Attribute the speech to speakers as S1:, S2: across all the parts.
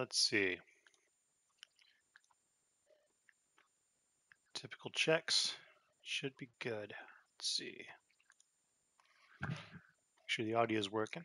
S1: let's see. Typical checks should be good. Let's see. Make sure the audio is working.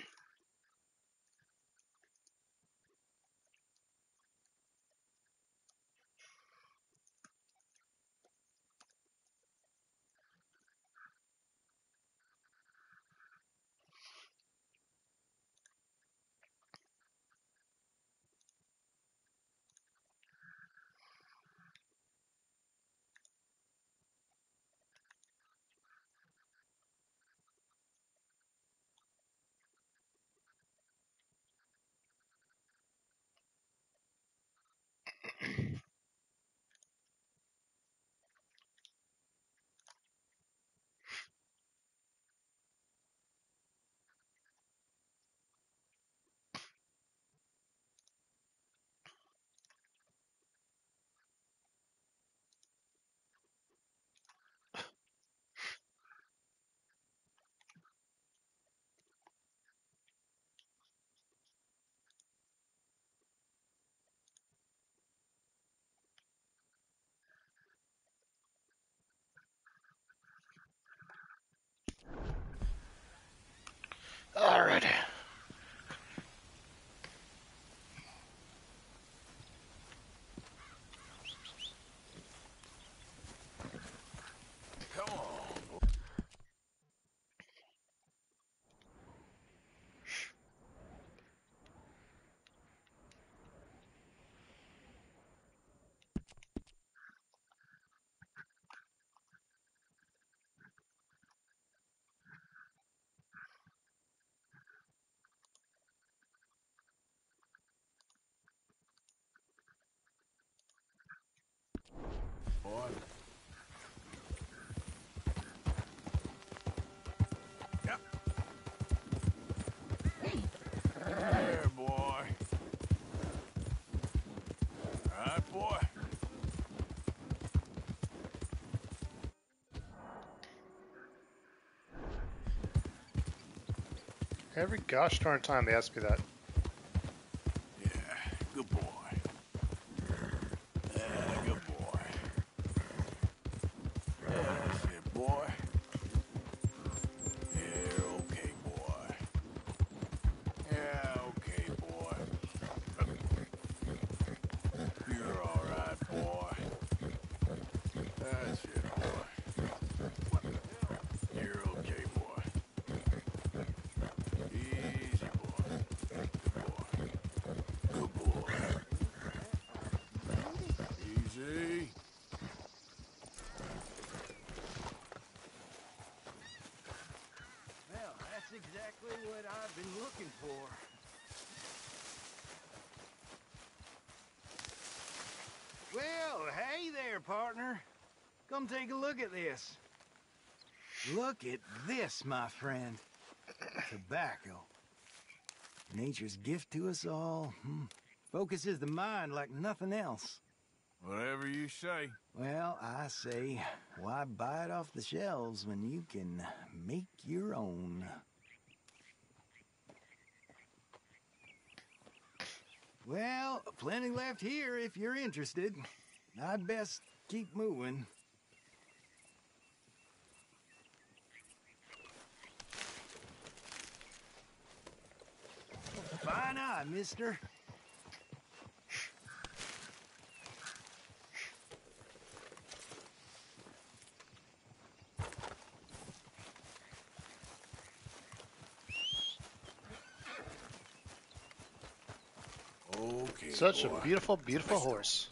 S1: Alrighty.
S2: Come on. Boy.
S1: Every gosh darn time they ask me that.
S2: Yeah, good boy. That's it, boy. What the hell? You're okay, boy. Easy, boy. Good boy. Good boy. Easy.
S3: Well, that's exactly what I've been looking for. Well, hey there, partner. Come take a look at this. Look at this, my friend. Tobacco. Nature's gift to us all. Hmm. Focuses the mind like nothing else.
S2: Whatever you say.
S3: Well, I say, why buy it off the shelves when you can make your own? Well, plenty left here if you're interested. I'd best keep moving. Fine eye, mister.
S2: Okay.
S1: Such a beautiful, beautiful horse.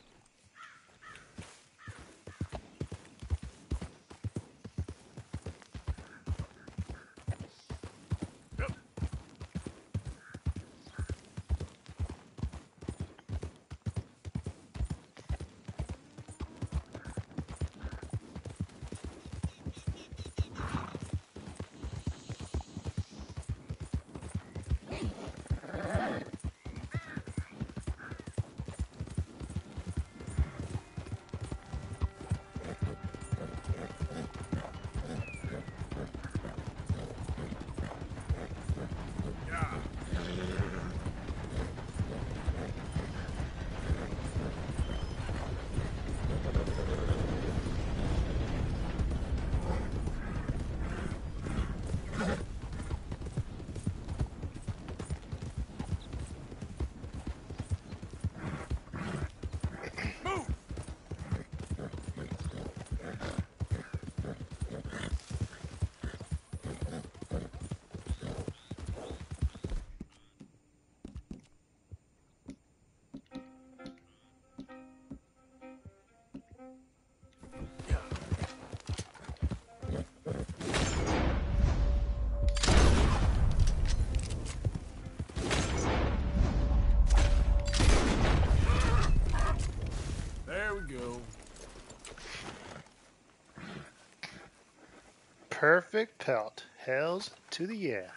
S1: Hells to the yeah.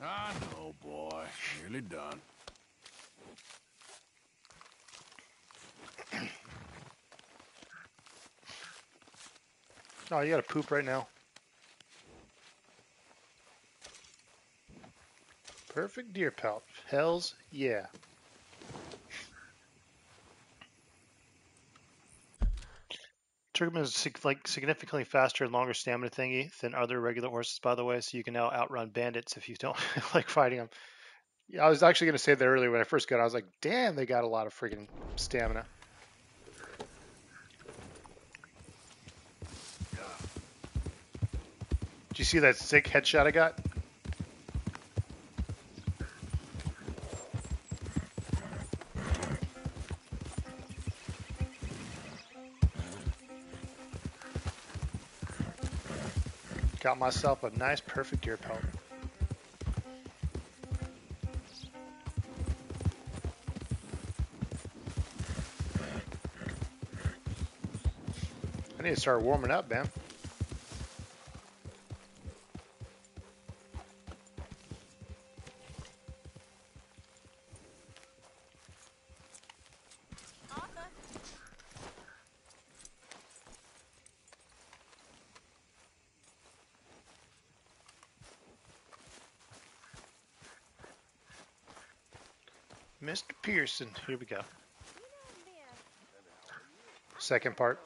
S2: I know, boy. Nearly done.
S1: Oh, you gotta poop right now. Perfect deer pelt. Hells yeah. Turkmen is like significantly faster and longer stamina thingy than other regular horses, by the way. So you can now outrun bandits if you don't like fighting them. Yeah, I was actually gonna say that earlier when I first got. I was like, damn, they got a lot of freaking stamina. Did you see that sick headshot I got? Got myself a nice, perfect deer pelt. I need to start warming up, man. Pearson, here we go. Second part.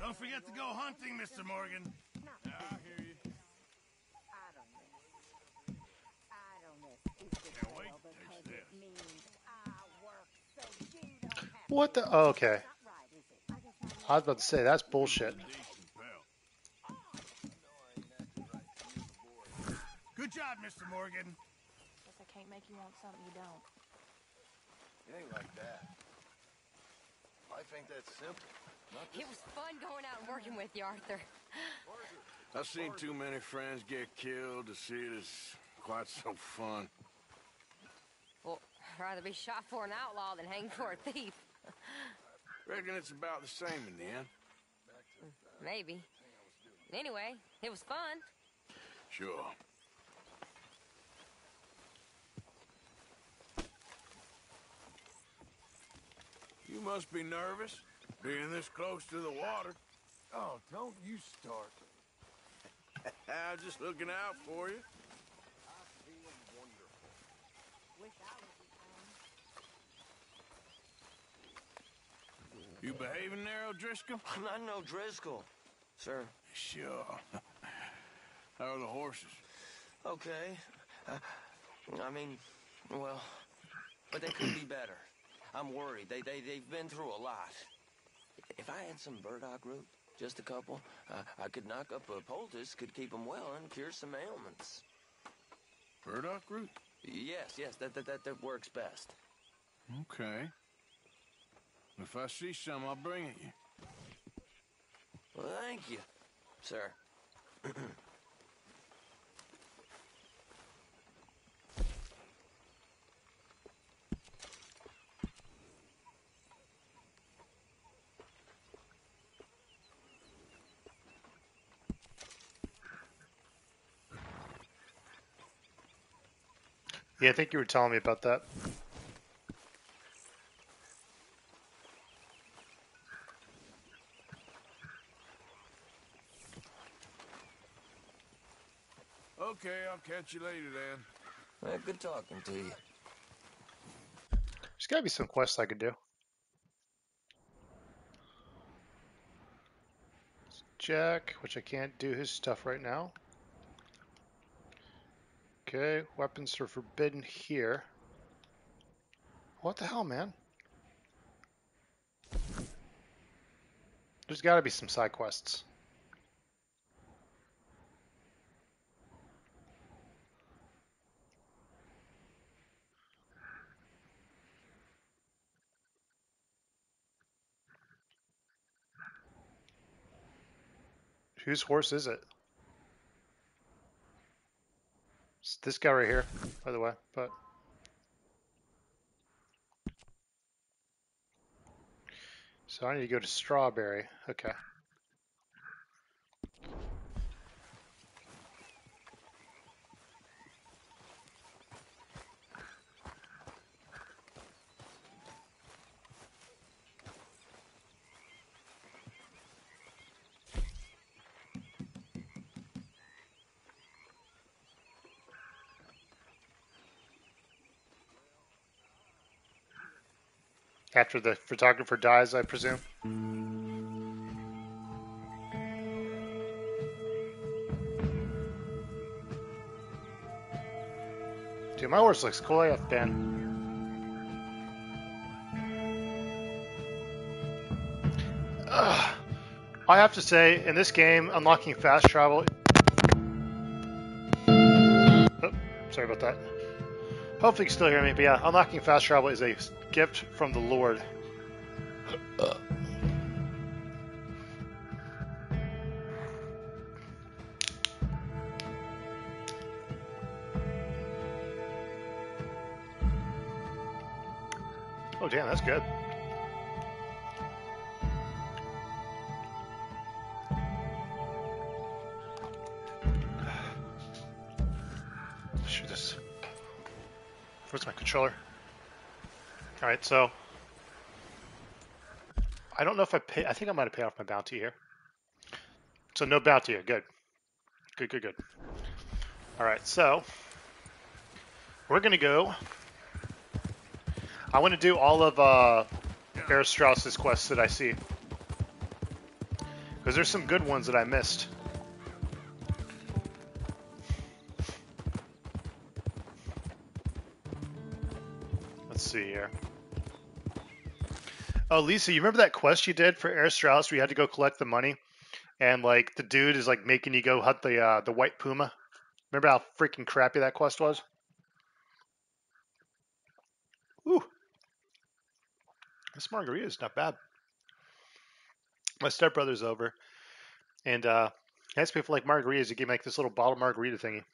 S2: Don't forget to go hunting, Mr. Morgan. Yeah, I hear you.
S4: I don't know. I don't know. It's
S2: Can't wait
S4: betrayal
S2: to taste
S4: because
S2: this.
S4: it means I work so
S1: What the? Oh, okay.
S4: Not right, is it? I guess not.
S1: I was about to say that's bullshit.
S2: Good job, Mr. Morgan.
S5: Guess I can't make you want something you don't.
S6: It ain't like that. Life ain't that simple. Not
S7: It was fun going out and working with you, Arthur.
S2: I've seen too many friends get killed to see it as quite so fun.
S7: Well, I'd rather be shot for an outlaw than hanged for a thief.
S2: Reckon it's about the same in the end.
S7: Maybe. Anyway, it was fun.
S2: Sure. You must be nervous, being this close to the water.
S6: Oh, don't you start.
S2: I'm just looking out for you.
S4: Wish I was.
S2: You behaving there, O'Driscoll?
S6: I'm not no Driscoll, sir.
S2: Sure. How are the horses?
S6: Okay. Uh, I mean, well, but they could be better. I'm worried. They they they've been through a lot. If I had some burdock root, just a couple, uh, I could knock up a poultice, could keep them well, and cure some ailments.
S2: Burdock root?
S6: Yes, yes, that that that, that works best.
S2: Okay. If I see some, I'll bring it you.
S6: Well, thank you, sir.
S1: Yeah, I think you were telling me about that.
S2: Okay, I'll catch you later then.
S6: Well, good talking to you.
S1: There's gotta be some quests I could do. Jack, which I can't do his stuff right now. Okay, weapons are forbidden here. What the hell, man? There's gotta be some side quests. Whose horse is it? It's this guy right here, by the way, but. So I need to go to Strawberry. Okay. After the photographer dies, I presume. Dude, my horse looks cool AF, Ben. Ugh. I have to say, in this game, unlocking fast travel. Oh, sorry about that. Hopefully, you can still hear me. But yeah, unlocking fast travel is a gift from the Lord. Oh, damn, that's good. Right, so I don't know if I pay. I think I might have paid off my bounty here. So no bounty here. Good. Good. Good. Good. All right, so we're gonna go. I want to do all of uh, Herr Strauss's quests that I see because there's some good ones that I missed. Let's see here. Oh, Lisa, you remember that quest you did for Herr Strauss where you had to go collect the money, and like the dude is like making you go hunt the uh, the white puma. Remember how freaking crappy that quest was? Ooh, this margarita is not bad. My stepbrother's over, and uh, he asked me for like margaritas. He gave me like this little bottle margarita thingy.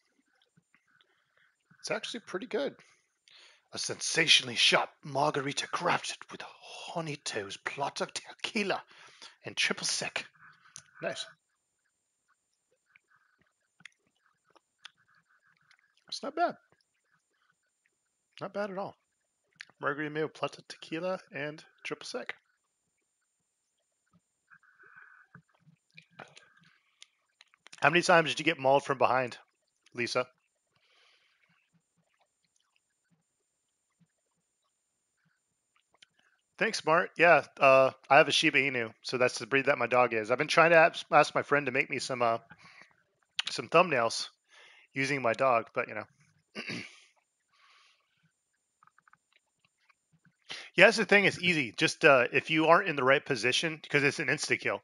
S1: It's actually pretty good. A sensationally sharp margarita crafted with Honeytoes, plot of tequila, and triple sec. Nice. It's not bad. Not bad at all. Margarita with plata tequila and triple sec. How many times did you get mauled from behind, Lisa? Thanks, Mart. Yeah, uh, I have a Shiba Inu, so that's the breed that my dog is. I've been trying to ask, my friend to make me some uh, some thumbnails using my dog, but you know. yeah, that's the thing. It's easy. Just uh, if you aren't in the right position, because it's an insta kill,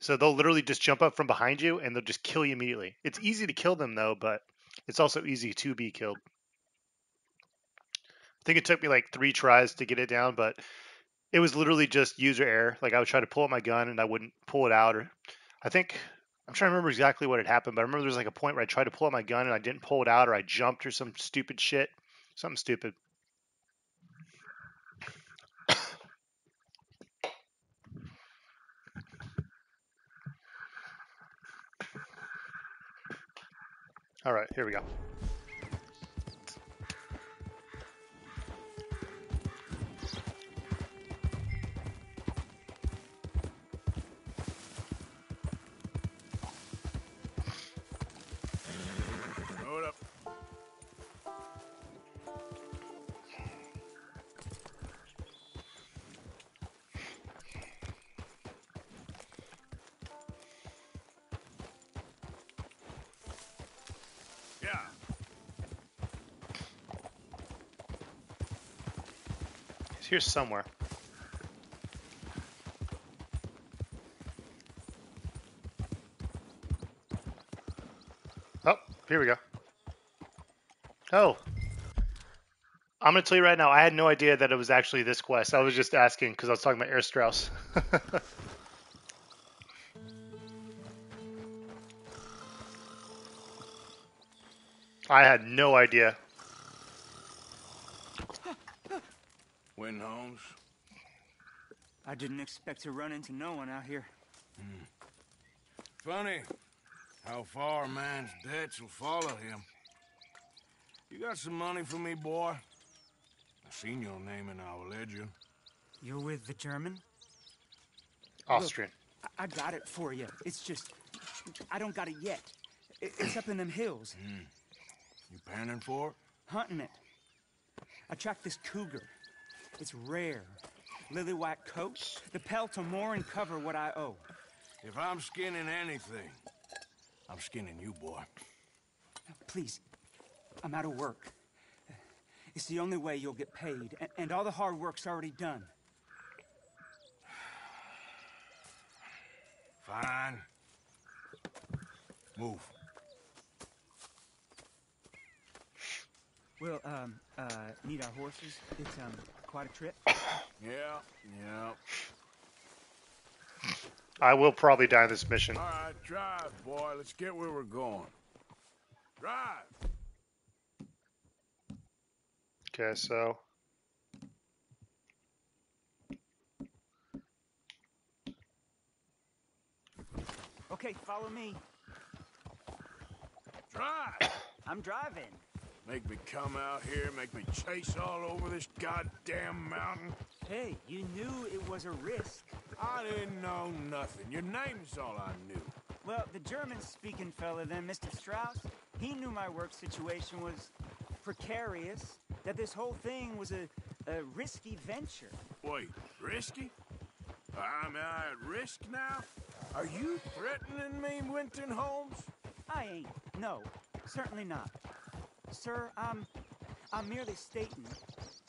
S1: so they'll literally just jump up from behind you and they'll just kill you immediately. It's easy to kill them though, but it's also easy to be killed. I think it took me like three tries to get it down, but it was literally just user error. Like I would try to pull out my gun and I wouldn't pull it out, or I think I'm trying to remember exactly what had happened, but I remember there was like a point where I tried to pull out my gun and I didn't pull it out, or I jumped or some stupid shit, something stupid. All right, here we go. Here somewhere. Oh, here we go. Oh. I'm going to tell you right now, I had no idea that it was actually this quest. I was just asking because I was talking about Herr Strauss. I had no idea.
S2: Win Holmes.
S8: I didn't expect to run into no one out here. Hmm.
S2: Funny how far a man's debts will follow him. You got some money for me, boy? I seen your name in our ledger.
S8: You're with the German?
S1: Austrian.
S8: I, I got it for you. It's just, I don't got it yet. I- it's up in them hills, hmm.
S2: You panning for it?
S8: hunting it. I tracked this cougar. It's rare. Lily white coat, the pelt to more and cover what I owe.
S2: If I'm skinning anything, I'm skinning you, boy.
S8: Please, I'm out of work. It's the only way you'll get paid, and, and all the hard work's already done.
S2: Fine. Move.
S8: We'll, um, uh, need our horses. It's, um, quite a trip.
S2: Yeah, yeah.
S1: I will probably die in this mission.
S2: All right, drive, boy. Let's get where we're going. Drive.
S1: Okay, so
S8: Okay, follow me.
S2: Drive.
S8: I'm driving.
S2: Make me come out here, make me chase all over this goddamn mountain.
S8: Hey, you knew it was a risk.
S2: I didn't know nothing. Your name's all I knew.
S8: Well, the German-speaking fella then, Mr. Strauss, he knew my work situation was precarious, that this whole thing was a, a risky venture.
S2: Wait, risky? I'm I at risk now? Are you threatening me, Winton Holmes?
S8: I ain't. No, certainly not. Sir, I'm... I'm merely stating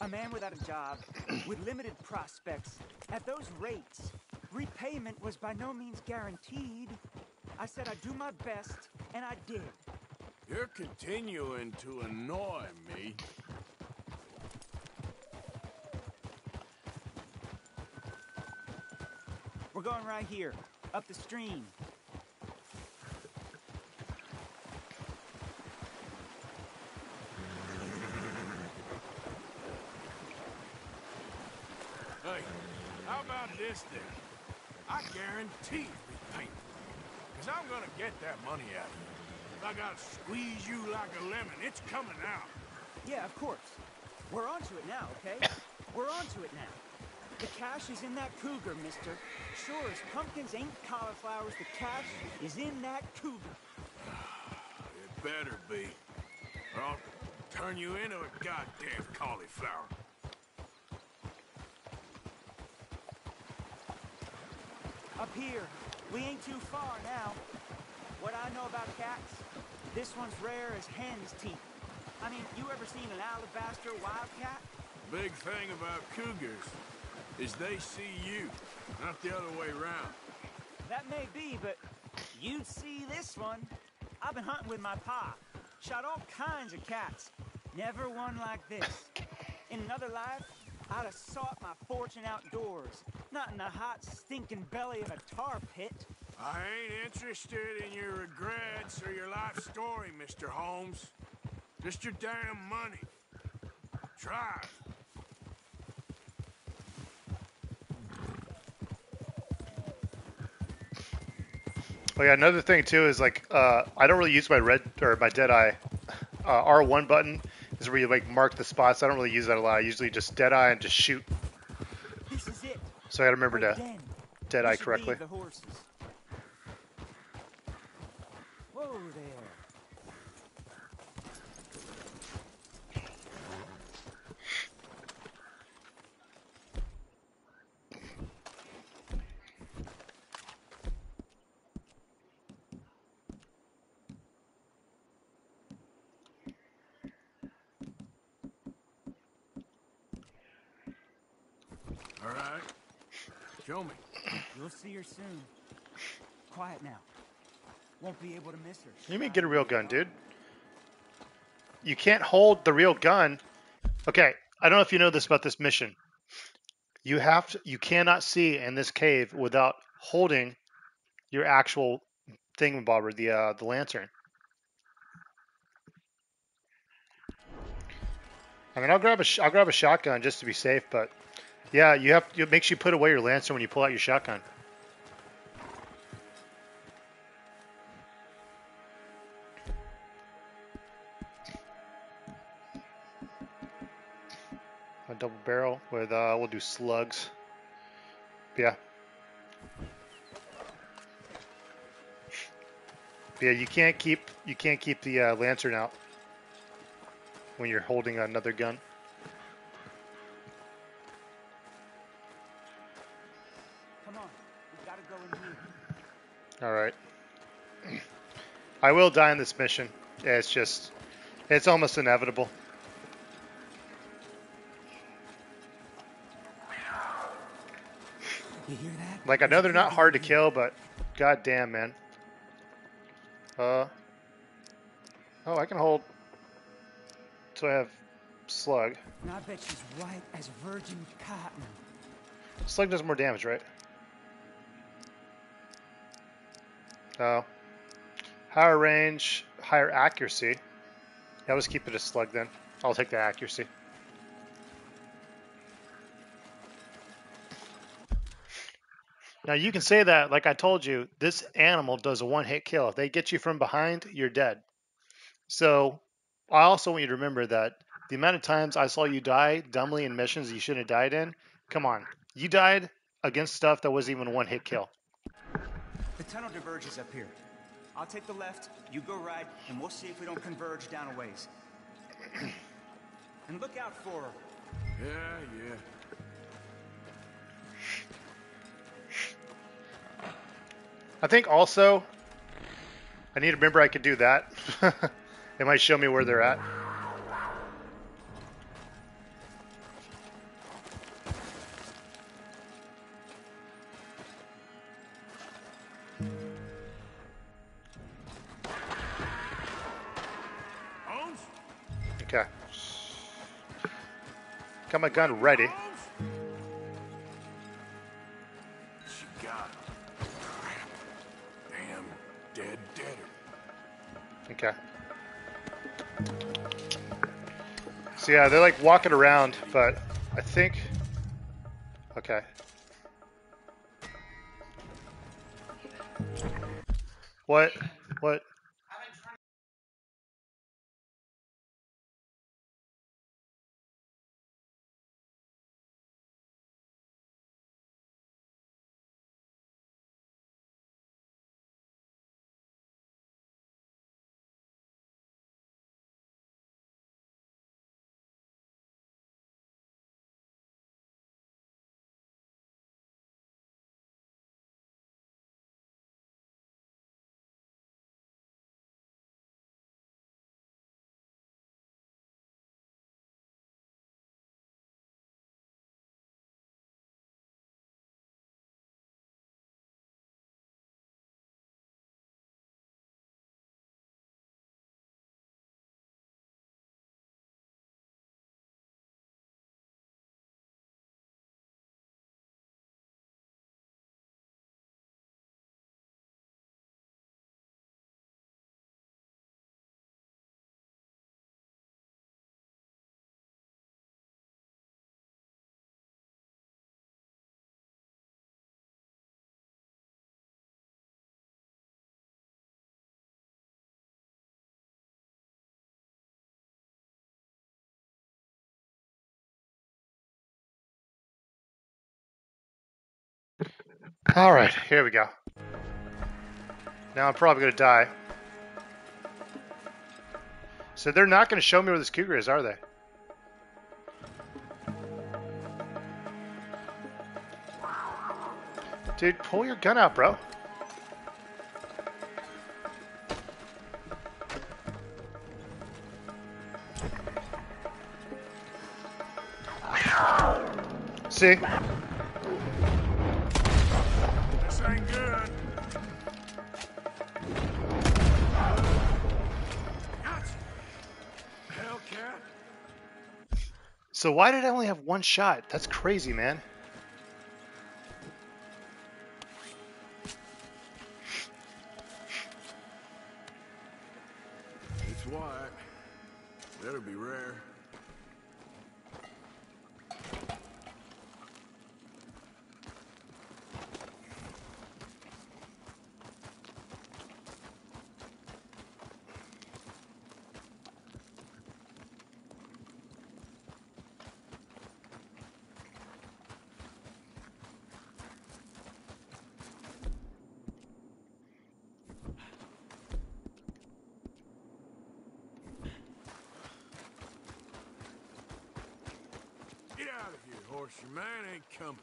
S8: a man without a job, with limited prospects, at those rates, repayment was by no means guaranteed. I said I'd do my best, and I did.
S2: You're continuing to annoy me.
S8: We're going right here, up the stream.
S2: Hey, how about this? I guarantee repayment. Because I'm gonna get that money out of you. If I gotta squeeze you like a lemon, it's coming out.
S8: Yeah, of course. We're onto it now, okay? We're onto it now. The cash is in that cougar, mister. Sure as pumpkins ain't cauliflowers, the cash is in that cougar.
S2: It better be. Or I'll turn you into a goddamn cauliflower.
S8: Up here, we ain't too far now. What I know about cats, this one's rare as hen's teeth. I mean, you ever seen an alabaster wildcat?
S2: Big thing about cougars is they see you, not the other way around.
S8: That may be, but you'd see this one. I've been hunting with my pa. Shot all kinds of cats. Never one like this. In another life, I'd have sought my fortune outdoors, not in the hot, stinking belly of a tar pit.
S2: I ain't interested in your regrets or your life story, Mr. Holmes. Just your damn money. Try.
S1: Oh yeah, another thing too is like uh, I don't really use my red or my dead eye. Uh, R1 button is where you like mark the spots. I don't really use that a lot. I usually just dead eye and just shoot.
S8: This is it.
S1: So I gotta remember to dead eye correctly.
S8: leave the horses. Whoa there.
S2: All right. Show me.
S8: You'll see her soon. Quiet now. Won't be able to miss her.
S1: You mean get a real gun, dude? You can't hold the real gun. Okay, I don't know if you know this about this mission. You have to, you cannot see in this cave without holding your actual thingamabobber, the uh, the lantern. I mean, I'll grab a sh- I'll grab a shotgun just to be safe, but yeah, you have it makes you put away your lantern when you pull out your shotgun. A double barrel with uh, we'll do slugs. Yeah. Yeah, you can't keep you can't keep the uh, lantern out when you're holding another gun. Will die in this mission. It's just, it's almost inevitable.
S8: You hear that?
S1: Like I know they're not hard to kill, but god damn, man. Uh. Oh, I can hold. So I have slug.
S8: And I bet she's white as virgin cotton.
S1: Slug does more damage, right? Oh. Higher range, higher accuracy. Yeah, let's keep it a slug then. I'll take the accuracy. Now you can say that, like I told you, this animal does a one-hit kill. If they get you from behind, you're dead. So I also want you to remember that the amount of times I saw you die dumbly in missions you shouldn't have died in, come on. You died against stuff that wasn't even one-hit kill.
S8: The tunnel diverges up here. I'll take the left, you go right, and we'll see if we don't converge down a ways. and look out for her.
S2: Yeah, yeah.
S1: I think also I need to remember I could do that. it might show me where they're at. Okay. Got my gun ready.
S2: She got Damn dead Dead.
S1: Okay. So yeah, they're like walking around, but I think Okay. What? All right, here we go. Now I'm probably gonna die. So they're not gonna show me where this cougar is, are they? Dude, pull your gun out, bro. See? So why did I only have one shot? That's crazy, man.
S2: It's white. That'll be rare. Get horse. Your man ain't coming.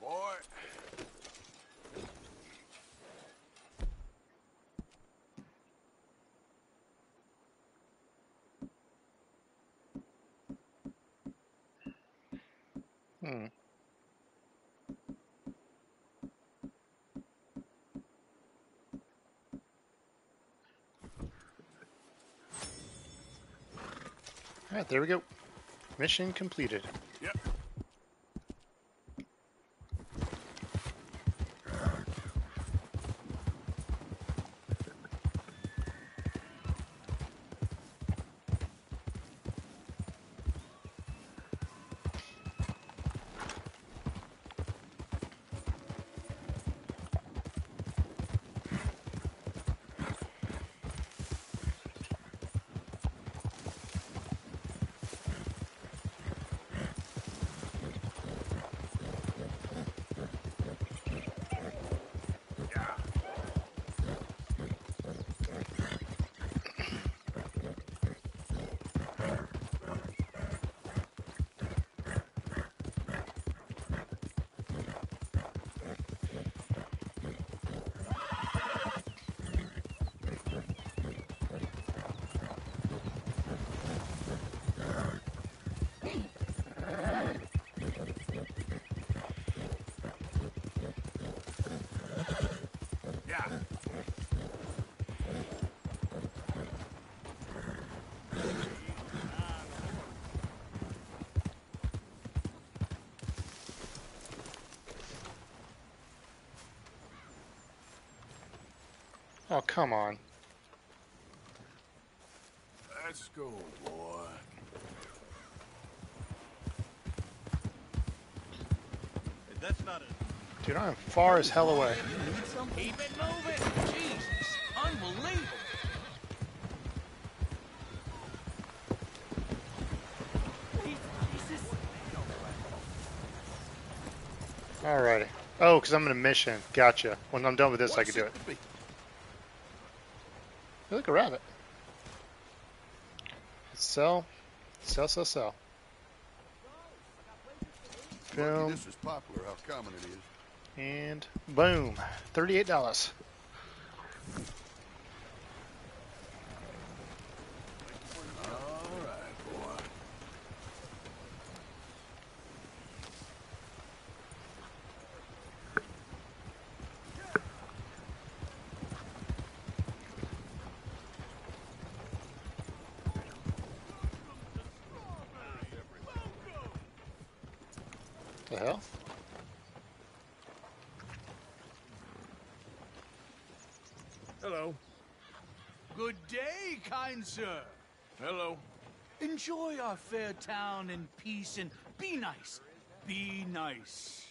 S2: Boy.
S1: Hmm. All right, there we go. Mission completed.
S2: Yep.
S1: Oh, come on.
S2: Let's go, boy.
S9: That's not a
S1: Dude, I am far as hell away.
S2: Keep it moving. Jesus, unbelievable.
S1: Alrighty. Oh, because I'm in a mission. Gotcha. When I'm done with this, I can do it.
S2: be?
S1: Hey, look, a rabbit. Sell. Sell, sell, sell. Boom.
S9: this is popular, how common it is.
S1: And boom. $38.
S2: All right, boy.
S1: The hell?
S2: Hello. Good day, sir. Hello. Enjoy our fair town in peace and be nice. Be nice.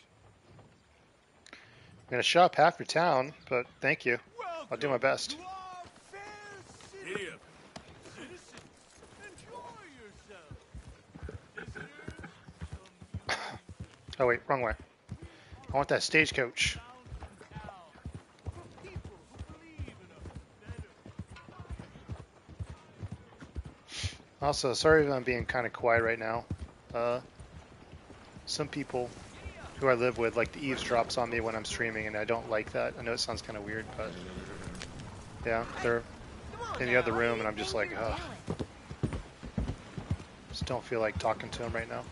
S1: I'm going to shop half your town, but thank you. I'll do my best.
S2: To our fair city. Here. Citizens, enjoy yourself. Visitors,
S1: Oh, wait, wrong way. I want that stagecoach.
S2: town to town. For people who believe in a better
S1: Also, sorry if I'm being kind of quiet right now. Uh, some people who I live with like the eavesdrops on me when I'm streaming, and I don't like that. I know it sounds kind of weird, but yeah, they're in the other room, and I'm just like, ugh. Just don't feel like talking to them right now.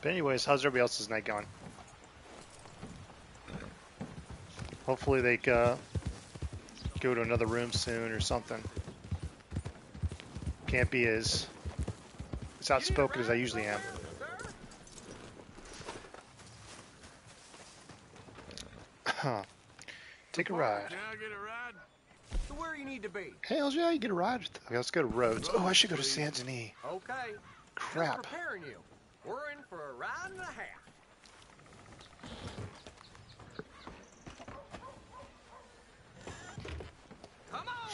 S1: But anyways, how's everybody else's night going? Hopefully they uh, go to another room soon or something. Can't be as as outspoken as I usually am. Huh. Take a ride.
S2: Can I get a ride?
S6: So where you need to be?
S1: Hells yeah, you get a ride. Okay, let's go to Rhodes. Oh, I should go to Saint Denis.
S6: Okay.
S1: Crap.
S6: Just preparing you. We're in for a ride and a half. Come on.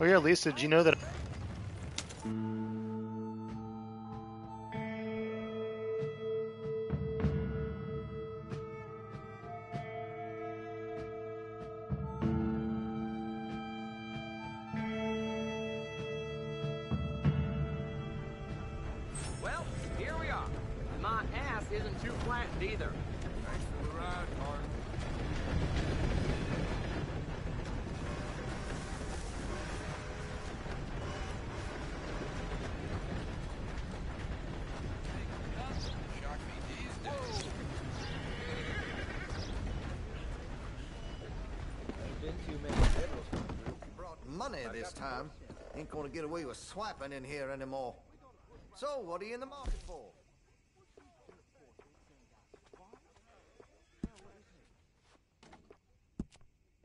S1: Oh yeah, Lisa, did you know that?
S10: Ain't gonna get away with swiping in here anymore. So, what are you in the market for?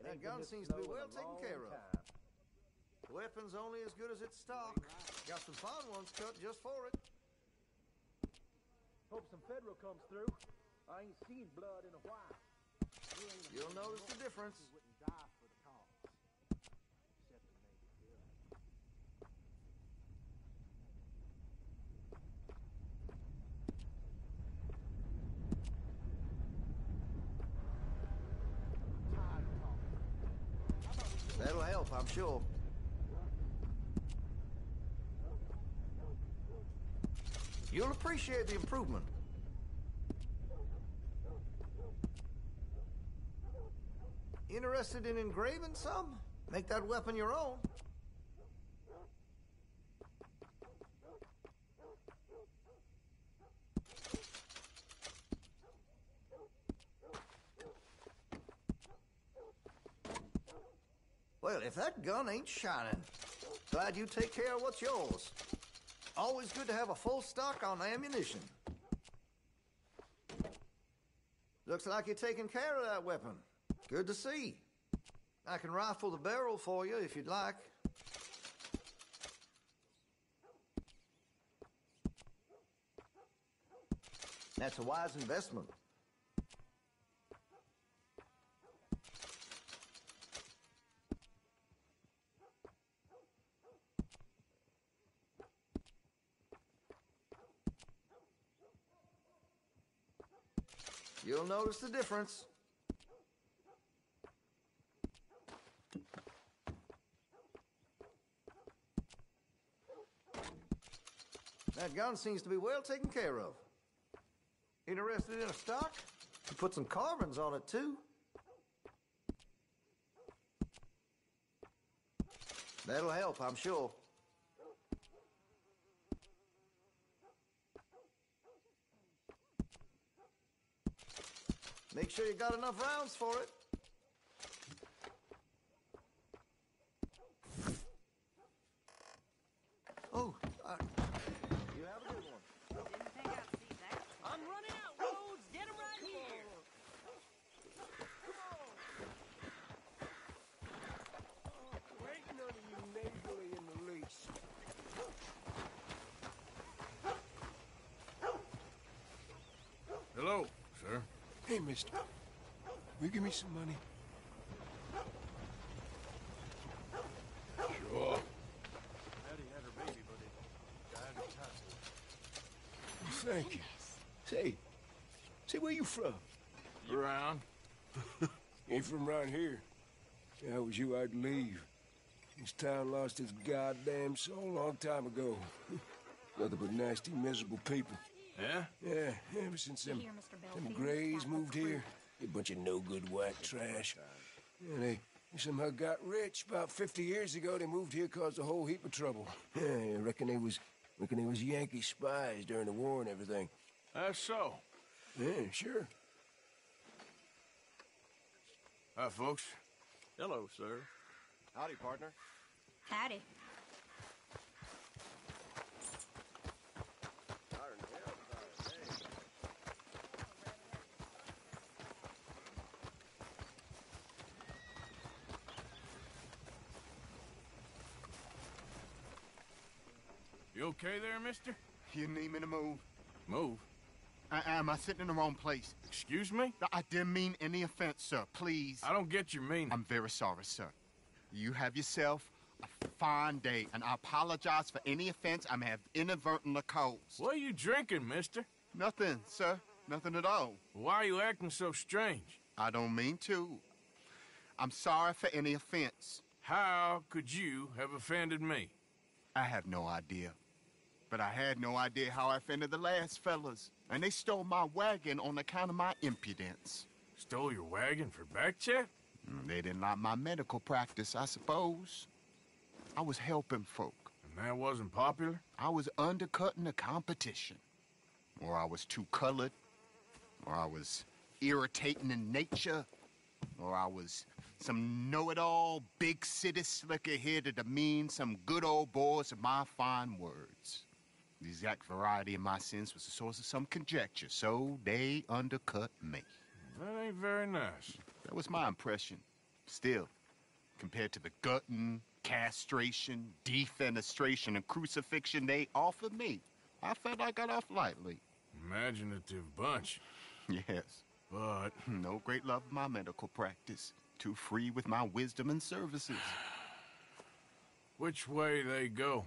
S10: That gun seems to be well taken care of. The Weapon's only as good as its stock. Got some fine ones cut just for it.
S11: Hope some federal comes through. I ain't seen blood in a while.
S10: You'll notice the difference. That'll help, I'm sure. You'll appreciate the improvement. Interested in engraving some? Make that weapon your own. Well, if that gun ain't shining, glad you take care of what's yours. Always good to have a full stock on ammunition. Looks like you're taking care of that weapon. Good to see. I can rifle the barrel for you if you'd like. That's a wise investment. You'll notice the difference. That gun seems to be well taken care of. Interested in a stock? You put some carbons on it, too. That'll help, I'm sure. Make sure you got enough rounds for it. Oh, uh, you have a good one.
S8: Didn't think I'd see that. I'm running out, Rhodes. Get him right here.
S11: Ain't none of you neighborly in the least.
S2: Hello, sir.
S11: Mister. Will you give me some money?
S2: Sure.
S11: Had her baby, but it died of typhoid. Thank you. Say, say, where you from?
S2: Around.
S11: Ain't from around here. If I was you, I'd leave. This town lost its goddamn soul a long time ago. Nothing but nasty, miserable people.
S2: Yeah?
S11: Yeah, ever since them,
S5: Here,
S11: them Grays
S5: Got
S11: moved
S5: the
S11: here, a bunch of no-good white trash. Yeah, they, they somehow got rich. About 50 years ago, they moved here, caused a whole heap of trouble. Yeah, I reckon they was, reckon they was Yankee spies during the war and everything.
S2: That's so.
S11: Yeah, sure.
S2: Hi, folks.
S9: Hello, sir.
S12: Howdy, partner.
S5: Howdy.
S2: You okay there, mister?
S12: You need me to move?
S2: Move.
S12: Uh, am I sitting in the wrong place?
S2: Excuse me?
S12: I didn't mean any offense, sir. Please.
S2: I don't get your meaning.
S12: I'm very sorry, sir. You have yourself a fine day, and I apologize for any offense I may have inadvertently caused.
S2: What are you drinking, mister?
S12: Nothing, sir. Nothing at all.
S2: Why are you acting so strange?
S12: I don't mean to. I'm sorry for any offense.
S2: How could you have offended me?
S12: I have no idea. But I had no idea how I offended the last fellas. And they stole my wagon on account of my impudence.
S2: Stole your wagon for back check?
S12: Mm, They didn't like my medical practice, I suppose. I was helping folk.
S2: And that wasn't popular?
S12: I was undercutting the competition. Or I was too colored. Or I was irritating in nature. Or I was some know-it-all big city slicker here to demean some good old boys of my fine words. The exact variety of my sins was the source of some conjecture, so they undercut me.
S2: That ain't very nice.
S12: That was my impression. Still, compared to the gutting, castration, defenestration, and crucifixion they offered me, I felt I got off lightly.
S2: Imaginative bunch.
S12: Yes,
S2: But
S12: no great love of my medical practice. Too free with my wisdom and services.
S2: which way they go?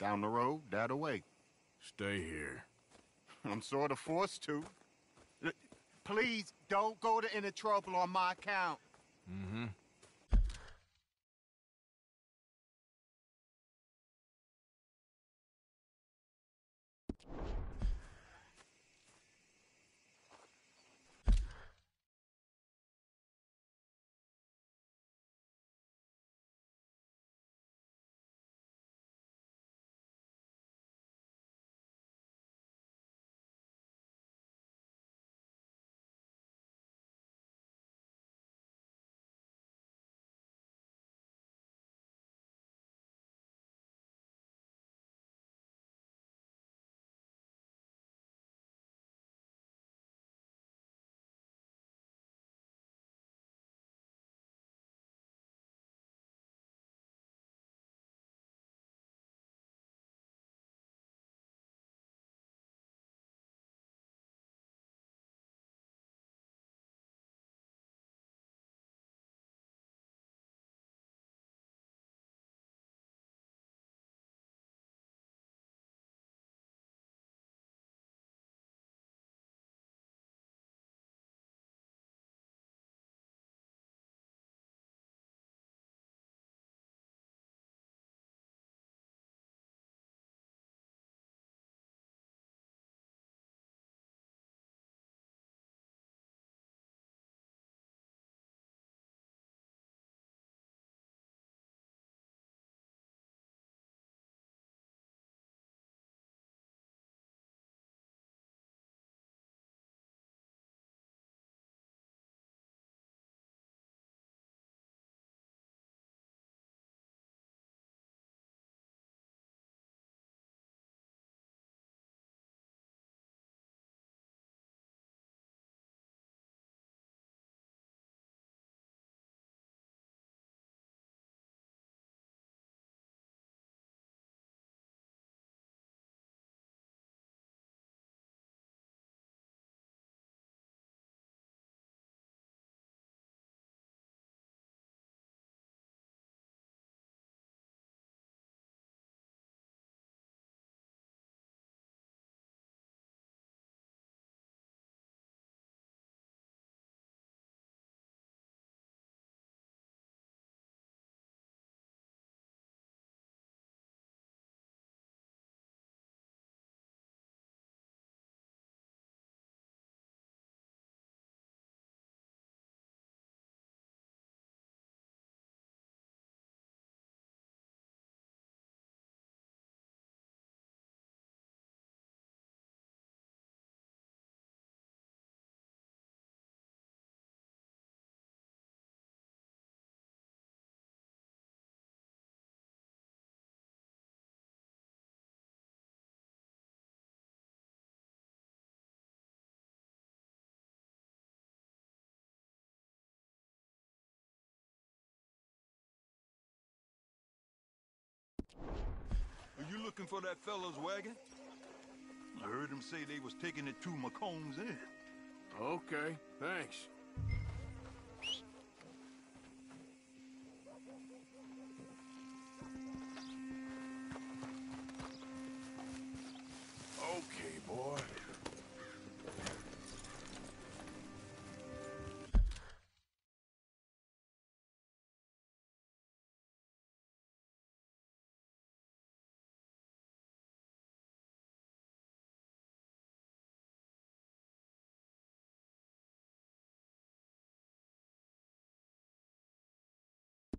S12: Down the road, that away.
S2: Stay here.
S12: I'm sort of forced to. Please don't go to any trouble on my account.
S2: Mm-hmm.
S13: Looking for that fella's wagon? I heard him say they was taking it to McComb's Inn.
S2: Okay, thanks.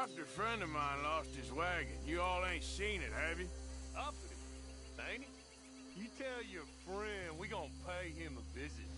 S2: Doctor friend of mine lost his wagon. You all ain't seen it, have you?
S9: Uppity, ain't it? You tell your friend we gonna pay him a visit.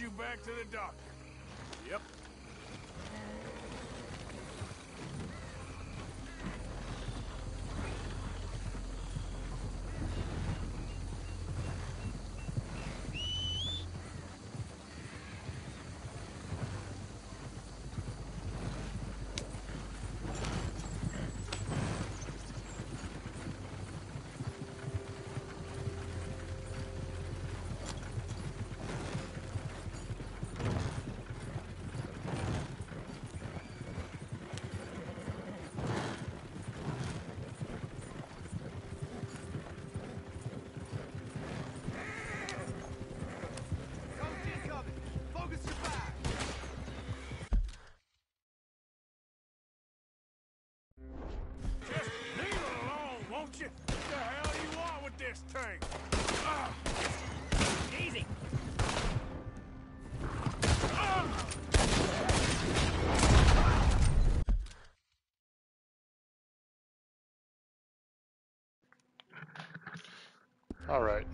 S2: You back to the doctor. Yep. Just leave it alone, won't you? What the hell you want with this thing?
S8: Easy.
S1: All right.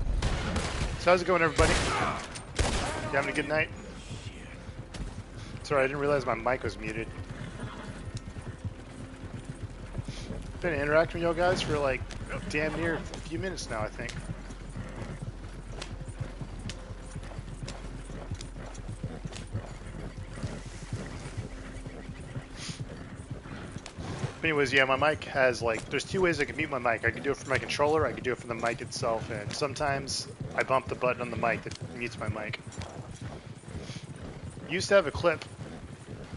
S1: So how's it going, everybody? You having a good night? Sorry, I didn't realize my mic was muted. Been interacting with y'all guys for like damn near a few minutes now, I think. Anyways, yeah, my mic has like, there's two ways I can mute my mic. I can do it from my controller, I can do it from the mic itself, and sometimes I bump the button on the mic that mutes my mic. Used to have a clip,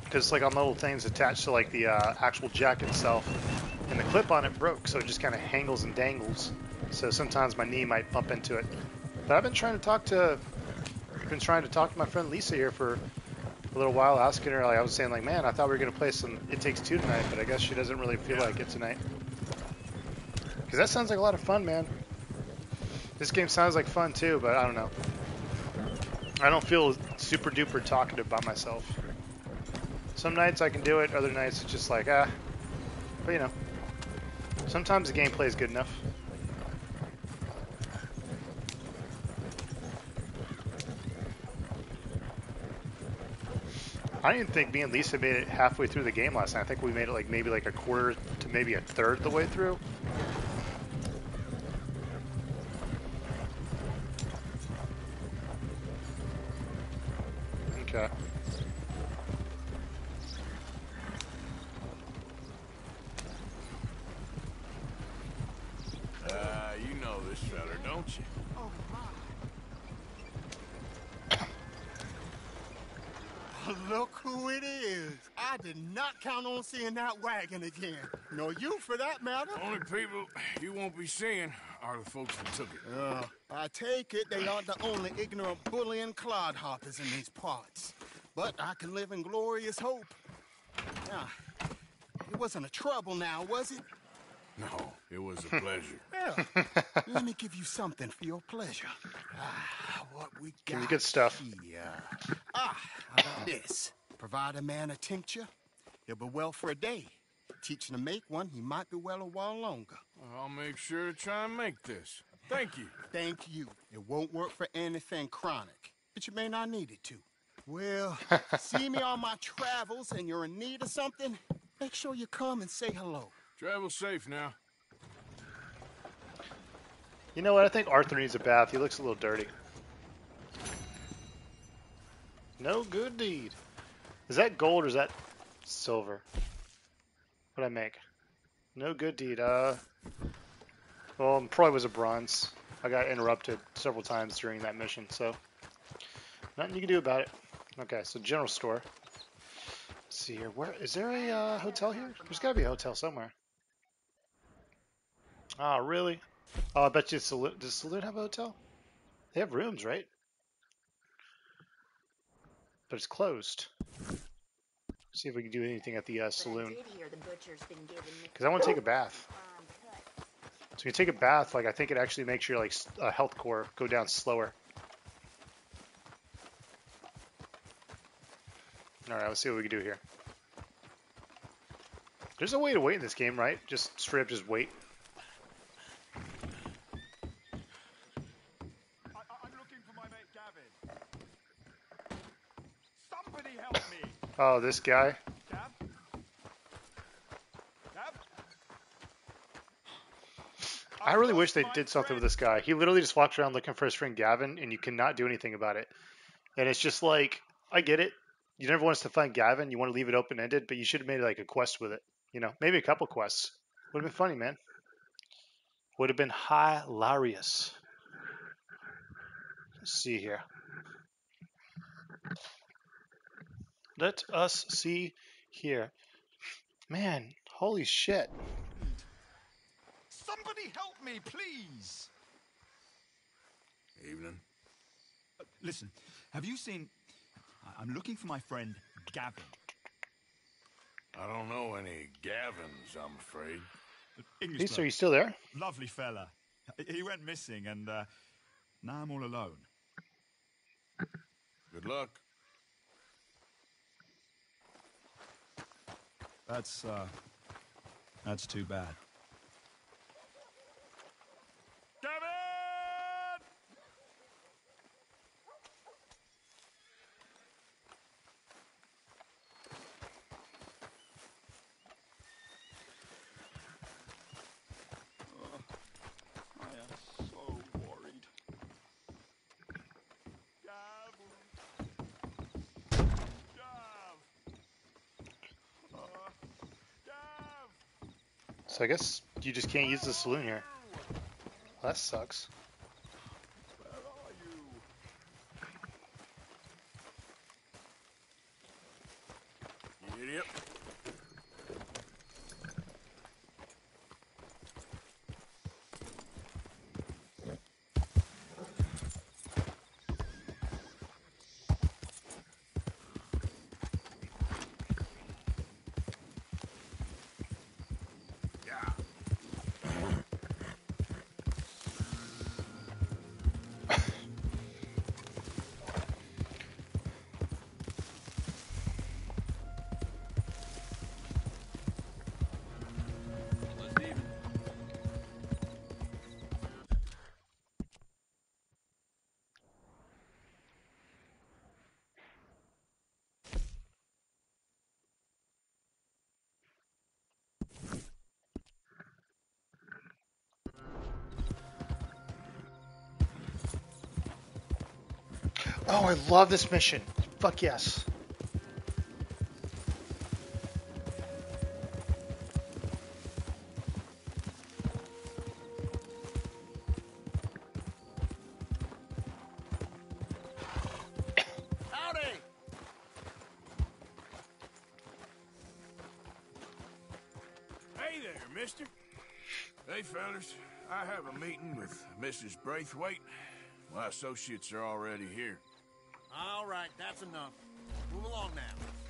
S1: because like on the little things attached to like the uh, actual jack itself, and the clip on it broke, so it just kind of hangles and dangles. So sometimes my knee might bump into it. But I've been trying to talk to, been trying to talk to my friend Lisa here for a little while, asking her. Like I was saying, like, man, I thought we were gonna play some It Takes Two tonight, but I guess she doesn't really feel like it tonight. Because that sounds like a lot of fun, man. This game sounds like fun too, but I don't know. I don't feel super duper talkative by myself. Some nights I can do it, other nights it's just like, ah. But you know, sometimes the gameplay is good enough. I didn't think me and Lisa made it halfway through the game last night. I think we made it like maybe like a quarter to maybe a third the way through. Okay.
S2: Uh, you know this feller, don't you?
S12: Look who it is. I did not count on seeing that wagon again. Nor you, for that matter.
S2: Only people you won't be seeing are the folks that took it.
S12: Uh, I take it they aren't the only ignorant bullying clodhoppers in these parts. But I can live in glorious hope. Now, it wasn't a trouble now, was it?
S2: No, it was a pleasure.
S12: Well, let me give you something for your pleasure. Ah, what we got
S1: Give me good stuff.
S12: here. Ah, how about this? Provide a man a tincture, he'll be well for a day. Teach him to make one, he might be well a while longer.
S2: I'll make sure to try and make this. Thank you.
S12: Thank you. It won't work for anything chronic, but you may not need it to. Well, see me on my travels and you're in need of something, make sure you come and say hello.
S2: Travel safe now.
S1: You know what? I think Arthur needs a bath. He looks a little dirty. No good deed. Is that gold or is that silver? What'd I make? No good deed. Uh, well, probably was a bronze. I got interrupted several times during that mission, so nothing you can do about it. Okay, so general store. Let's see here. Where is there a uh, hotel here? There's got to be a hotel somewhere. Ah, really? Oh, I bet you Saloon. Does Saloon have a hotel? They have rooms, right? But it's closed. See if we can do anything at the uh, saloon. Because I want to take a bath. So you take a bath, like I think it actually makes your like uh, health core go down slower. All right, let's see what we can do here. There's a way to wait in this game, right? Just straight up, just wait. Oh, this guy. I really wish they did something with this guy. He literally just walks around looking for his friend Gavin, and you cannot do anything about it. And it's just like, I get it. You never want us to find Gavin. You want to leave it open ended, but you should have made like a quest with it. You know, maybe a couple quests. Would have been funny, man. Would have been hilarious. Let's see here. Let us see here. Man, holy shit.
S13: Somebody help me, please.
S2: Evening.
S13: Uh, listen, have you seen... I- I'm looking for my friend Gavin.
S2: I don't know any Gavins, I'm afraid.
S13: English
S1: Lisa, are you still there?
S13: Lovely fella. He- He went missing, and uh, now I'm all alone.
S2: Good luck.
S13: That's uh, that's too bad. I am so worried.
S1: So I guess you just can't use the saloon here. Well, that sucks. Oh, I love this mission. Fuck yes.
S2: Howdy! Hey there, mister. Hey, fellas. I have a meeting with Mrs. Braithwaite. My associates are already here.
S10: Right, that's enough. Move along now.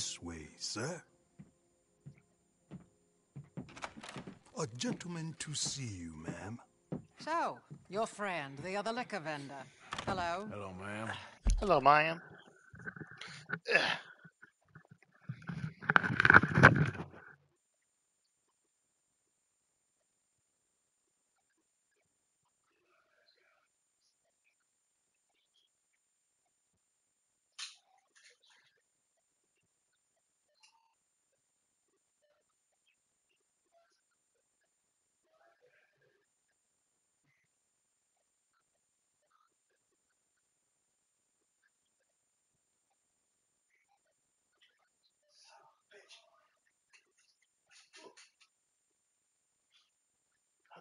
S9: This way, sir. A gentleman to see you, ma'am.
S14: So, your friend, the other liquor vendor. Hello.
S2: Hello, ma'am.
S1: Hello, Maya.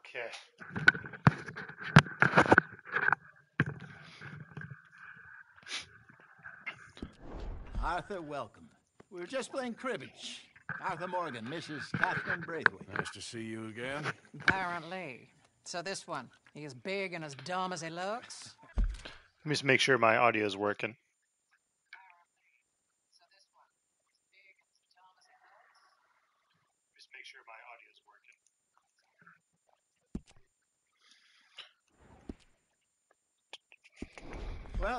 S1: Okay.
S15: Arthur, welcome. We were just playing cribbage. Arthur Morgan, Mrs. Catherine Braithwaite.
S2: Nice to see you again.
S14: Apparently. So this one, he is big and as dumb as he looks?
S1: Let me just make sure my audio is working. Just make sure my audio is working.
S15: Well,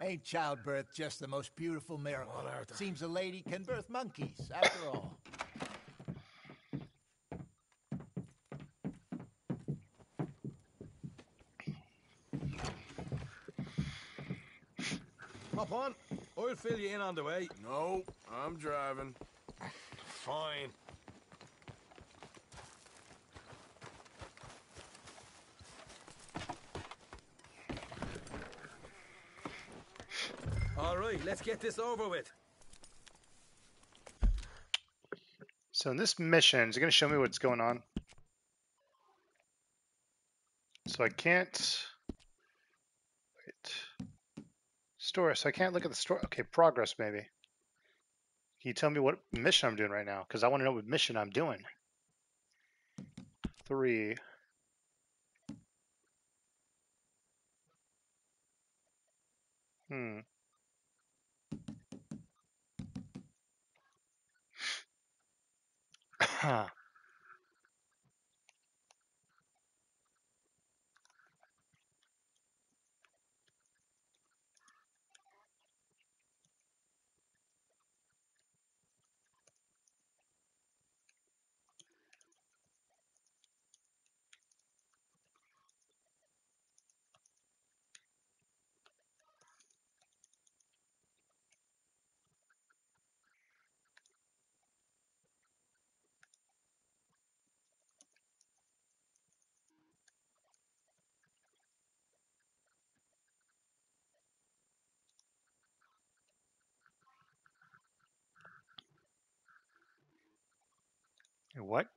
S10: Ain't childbirth just the most beautiful miracle? on earth? Seems a lady can birth monkeys, after all.
S16: Hop on. I'll fill you in on the way. No, I'm driving. Fine. All right, let's get this over with.
S1: So in this mission, is it going to show me what's going on? So I can't. Wait. Store. So I can't look at the store. Okay, progress maybe. Can you tell me what mission I'm doing right now? Because I want to know what mission I'm doing. Three. Hmm. Huh. What?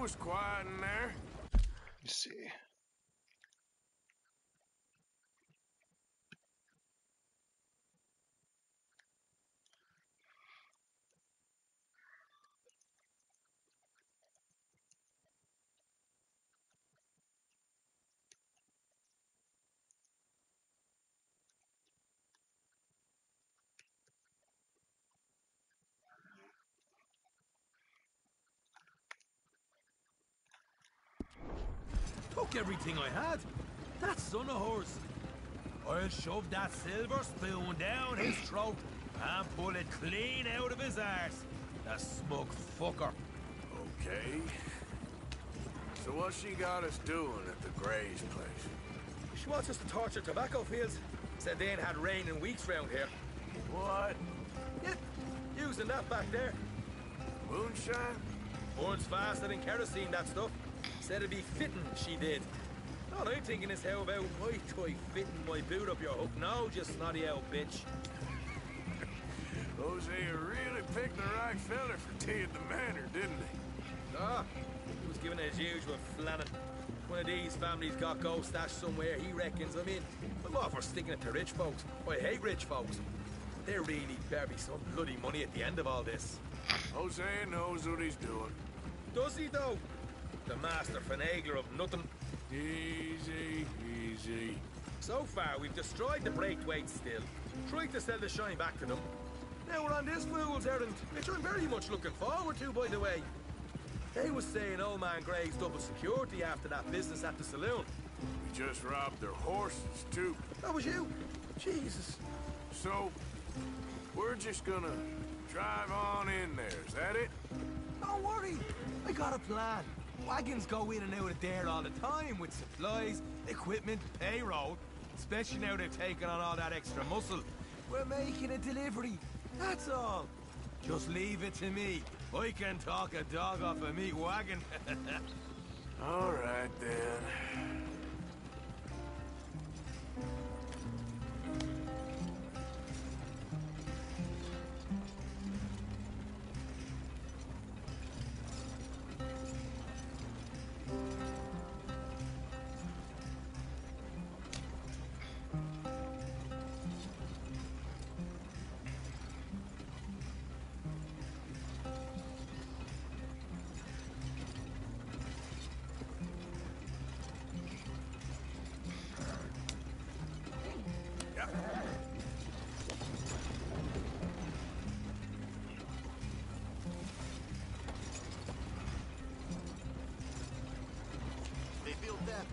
S2: Was quiet in there.
S1: Let's see.
S16: Took everything I had. That son of horse. I'll shove that silver spoon down his throat and pull it clean out of his arse. The smug fucker.
S2: Okay. So what she got us doing at the Gray's place?
S16: She wants us to torture tobacco fields. Said they ain't had rain in weeks round here.
S2: What?
S16: Yeah, using that back there.
S2: Moonshine?
S16: Burns faster than kerosene, that stuff. Said it'd be fitting, she did. All I'm thinking is how about my toy fitting my boot up your hook now, just snotty old bitch.
S2: Hosea really picked the right fella for tea at the manor, didn't he?
S16: Ah, he was giving his usual flannin. One of these families got gold stashed somewhere, he reckons. I mean, I'm all for sticking it to rich folks. I hate rich folks. There really better be some bloody money at the end of all this.
S2: Hosea knows what he's doing.
S16: Does he, though? The master finagler of nothing.
S2: Easy, easy.
S16: So far, we've destroyed the Braithwaite still, tried to sell the shine back to them. Now we're on this fool's errand, which I'm very much looking forward to, by the way. They was saying old man Gray's double security after that business at the saloon.
S2: We just robbed their horses, too.
S16: That was you? Jesus.
S2: So, we're just gonna drive on in there, is that it?
S16: Don't worry, I got a plan. Wagons go in and out of there all the time with supplies, equipment, payroll. Especially now they've taken on all that extra muscle. We're making a delivery, that's all. Just leave it to me. I can talk a dog off a meat wagon.
S2: All right, then.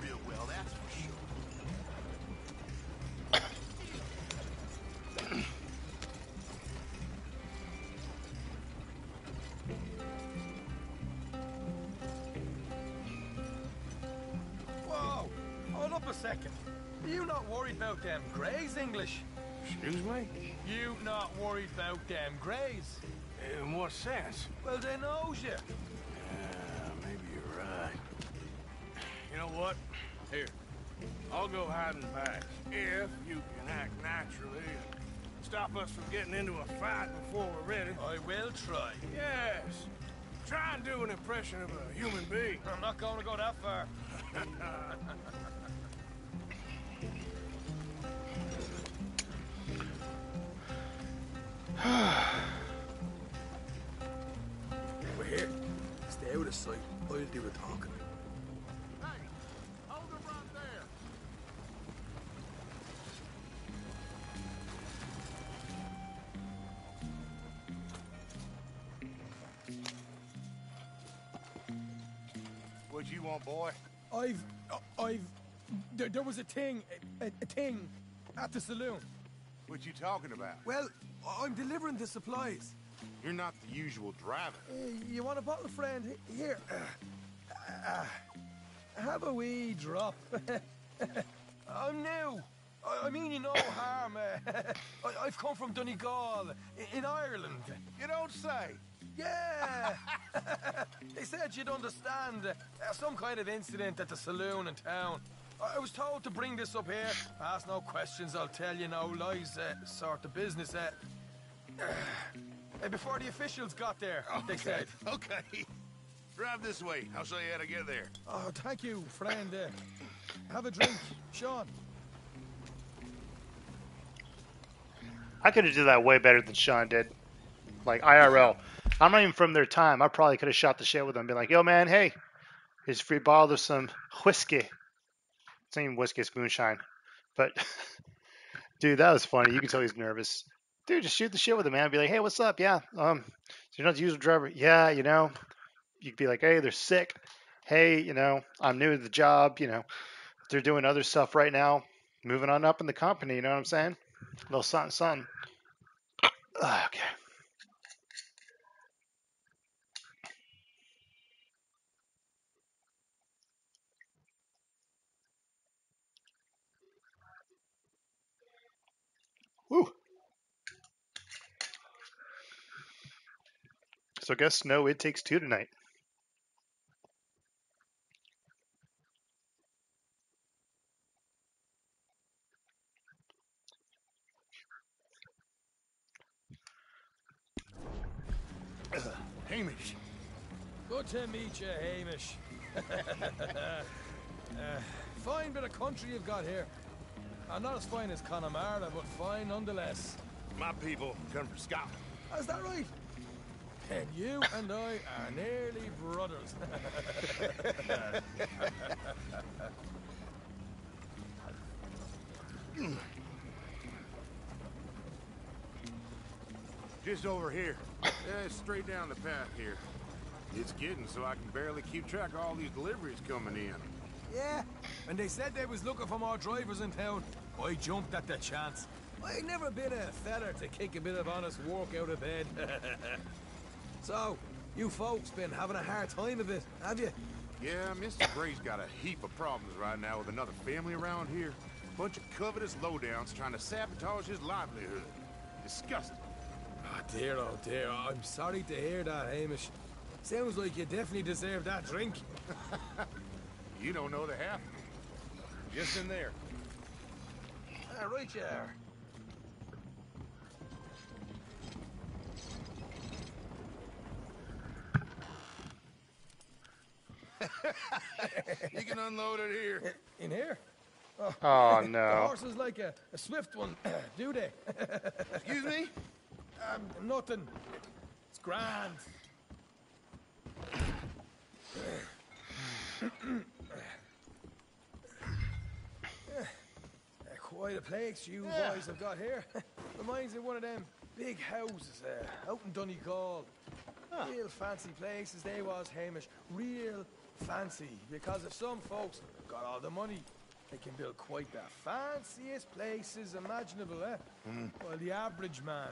S10: Real well, that's for sure.
S16: Whoa! Hold up a second. Are you not worried about them Grays, English?
S2: Excuse me?
S16: You not worried about them Grays?
S2: In what sense?
S16: Well, they knows you.
S2: I'll go hiding back. If you can act naturally and stop us from getting into a fight before we're ready.
S16: I will try.
S2: Yes. Try and do an impression of a human being.
S16: I'm not going to go that far.
S12: want, boy?
S16: I've, I've, there, there was a thing, a, a thing, at the saloon.
S12: What you talking about?
S16: Well, I'm delivering the supplies.
S12: You're not the usual driver.
S16: Uh, you want a bottle, friend? Here. Uh, have a wee drop. I'm new. I, I mean you no harm. Uh, I, I've come from Donegal, in Ireland.
S12: You don't say.
S16: Yeah. they said you'd understand. Uh, some kind of incident at the saloon in town. I I was told to bring this up here. Ask no questions, I'll tell you no lies. Uh, sort of business. Uh, uh, before the officials got there, they said.
S12: Okay. Drive this way. I'll show you how to get there.
S16: Oh, thank you, friend. Uh, have a drink, Sean.
S1: I could have did that way better than Sean did. Like IRL. I'm not even from their time. I probably could have shot the shit with them. Been like, yo, man, hey, here's a free bottle of some whiskey. It's not even whiskey, it's moonshine. But, dude, that was funny. You can tell he's nervous. Dude, just shoot the shit with him, man. Be like, hey, what's up? Yeah. Um, so you're not the usual driver. Yeah, you know. You'd be like, hey, they're sick. Hey, you know, I'm new to the job. You know, they're doing other stuff right now. Moving on up in the company. You know what I'm saying? A little something, something. Okay. Woo. So I guess no, it takes two tonight.
S12: Hamish.
S16: Good to meet you, Hamish. uh, fine bit of country you've got here. Uh, not as fine as Connemara, but fine nonetheless.
S12: My people come from Scotland.
S16: Is that right? And you and I are nearly brothers.
S9: Just over here. Yeah, straight down the path here. It's getting so I can barely keep track of all these deliveries coming in.
S16: Yeah, and they said they was looking for more drivers in town. I jumped at the chance. I never been a feller to kick a bit of honest work out of bed. so, you folks been having a hard time of it, have you?
S9: Yeah, Mr. Gray's got a heap of problems right now with another family around here. Bunch of covetous lowdowns trying to sabotage his livelihood. Disgusting.
S16: Oh dear, oh dear. I'm sorry to hear that, Hamish. Sounds like you definitely deserve that drink.
S9: You don't know the half. Just in there.
S16: Ah, right you are.
S9: you can unload it here.
S16: In here?
S1: Oh,
S16: The
S1: no.
S16: horse is like a, a swift one, do they?
S9: Excuse me?
S16: Um, nothing. It's grand. Uh, Quite a place you
S9: Yeah.
S16: boys have got here. Reminds me of one of them big houses uh, out in Donegal. Real fancy places they was, Hamish. Real fancy. Because if some folks got all the money, they can build quite the fanciest places imaginable, eh? Well, the average man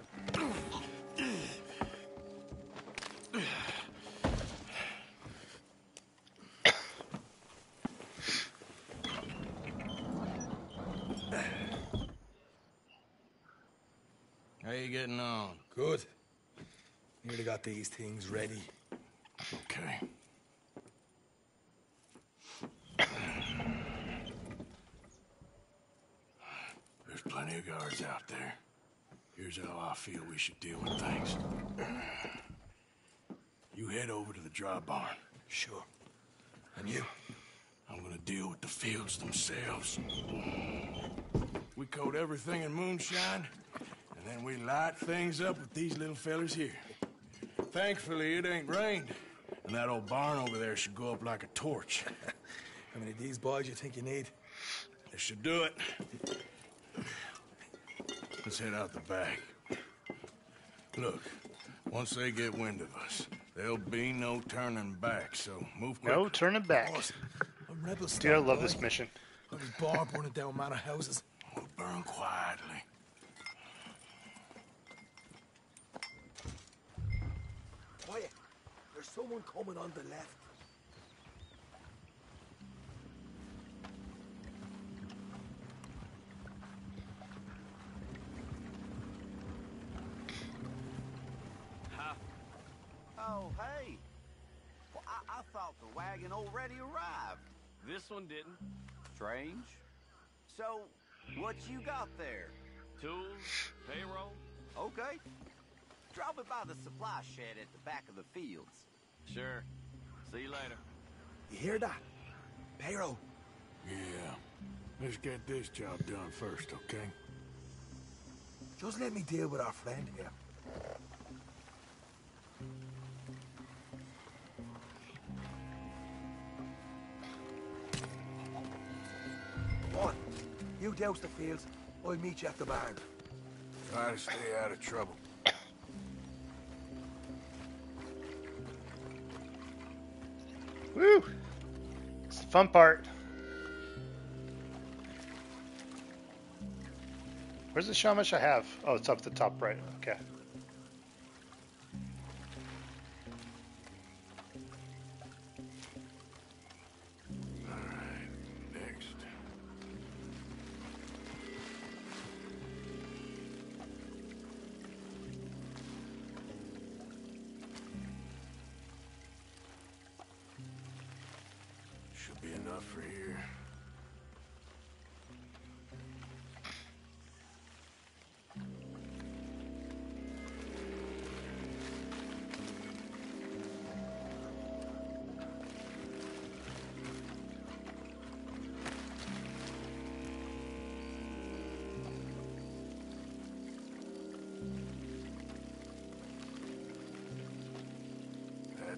S9: you getting on?
S16: Good. Nearly got these things ready.
S9: Okay.
S2: There's plenty of guards out there. Here's how I feel we should deal with things. You head over to the dry barn.
S16: Sure. And you?
S2: I'm gonna deal with the fields themselves. We coat everything in moonshine, and then we light things up with these little fellers here. Thankfully, it ain't rained, and that old barn over there should go up like a torch.
S16: How many of these boys you think you need?
S2: This should do it. Let's head out the back. Look, once they get wind of us, there'll be no turning back, so move quick.
S1: No turning back.
S16: A rebel
S1: Dude, I love
S16: boy.
S1: this mission.
S16: Got his bar burning down manor houses.
S2: We'll burn quietly.
S16: Someone coming on the left.
S15: Oh, hey. Well, I, I thought the wagon already arrived.
S17: This one didn't.
S15: Strange. So, what you got there?
S17: Tools, payroll.
S15: Okay. Drop it by the supply shed at the back of the fields.
S17: Sure. See you later.
S16: You hear that? Payroll.
S2: Yeah. Let's get this job done first, okay?
S16: Just let me deal with our friend here. Come on. You douse the fields. I'll meet you at the barn.
S2: Try to stay out of trouble.
S1: Woo! It's the fun part. Where's the show how much I have? Oh, it's up at the top right. Okay.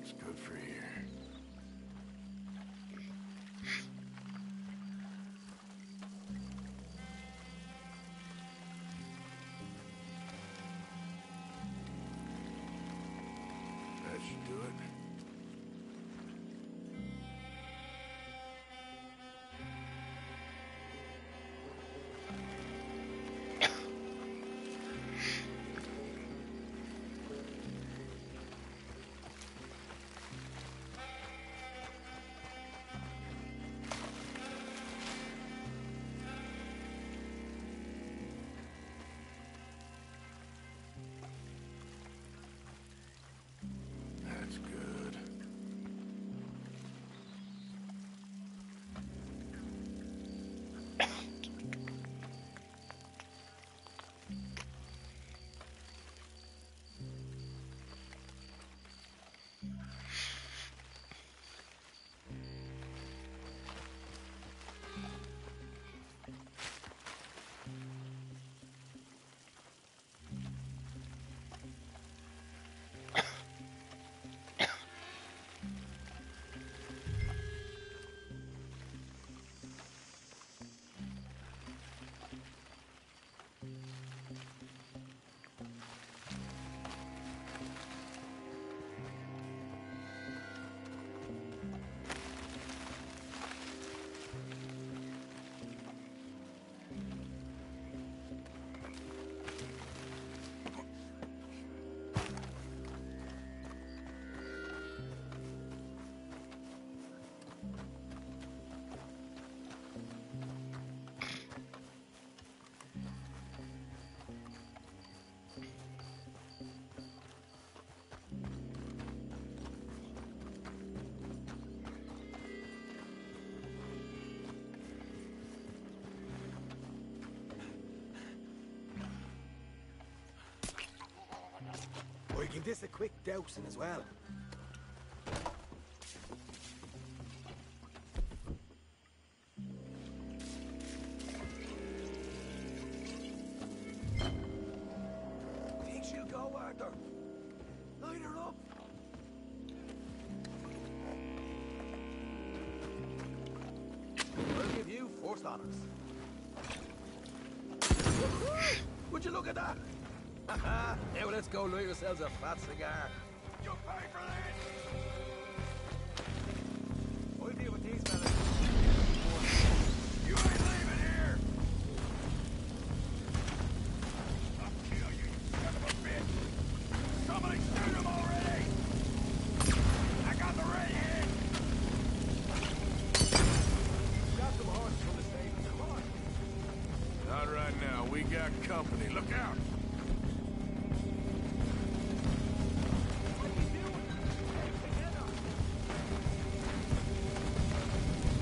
S2: It's good for
S1: Give this a quick dousing as well. Go, up. We'll give you. Would you look at that? now let's go light yourselves a fat cigar. You pay for this!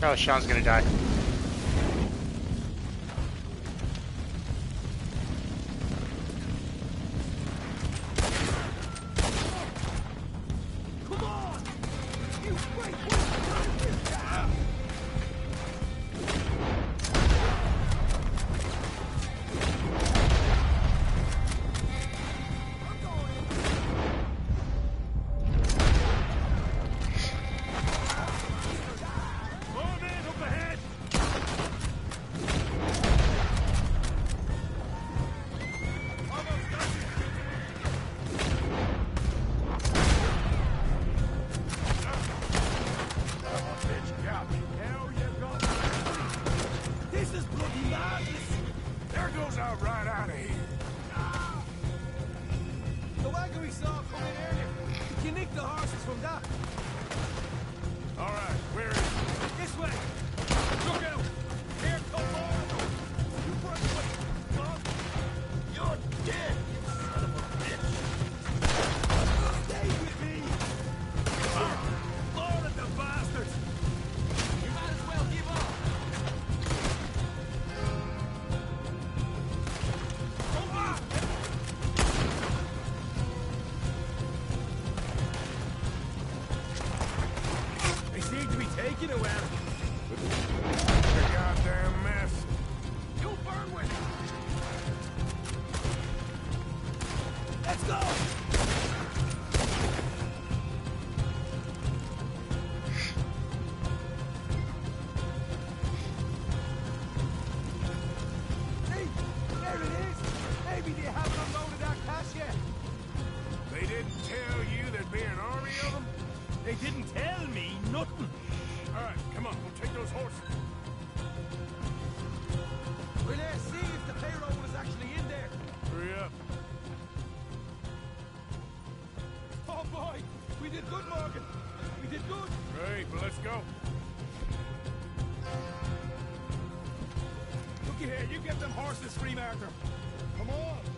S16: Oh, Sean's gonna die.
S1: They didn't tell me nothing.
S2: All right,
S1: come on, we'll take those horses. We'll uh, see if the payroll was actually in there. Hurry up. Oh, boy, we did good, Morgan. We did good.
S2: Right, well, let's go.
S16: Looky here, you get them horses free, Arthur. Come on.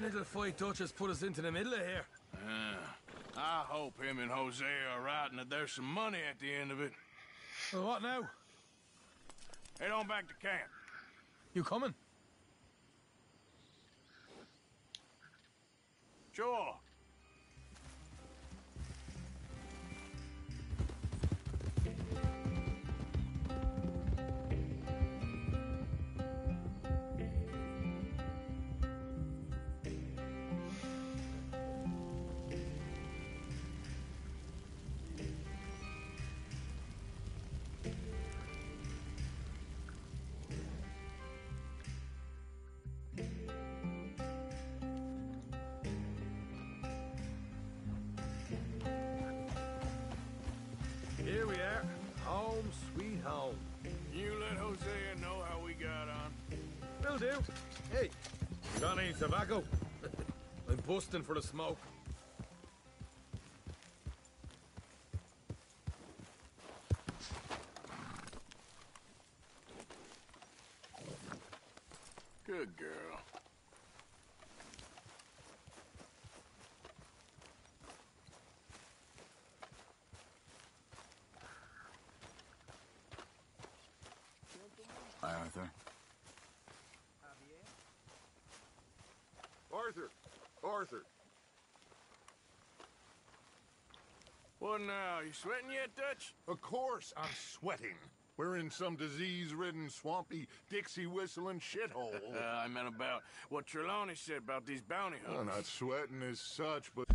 S16: Little fight Dutch has put us into the middle of here.
S2: Yeah. I hope him and Hosea are right and that there's some money at the end of it.
S16: Well, what now?
S2: Head on back to camp.
S16: You coming?
S2: Sure. You let Hosea know how we got on.
S16: Will do. Hey, got any tobacco? I'm busting for the smoke.
S2: Good girl.
S9: Hi, Arthur.
S18: Arthur! Arthur!
S2: What now? You sweating yet, Dutch?
S18: Of course I'm sweating. We're in some disease-ridden, swampy, Dixie-whistling shithole.
S2: Uh, I meant about what Trelawny said about these bounty
S18: I'm
S2: hunters.
S18: not sweating as such, but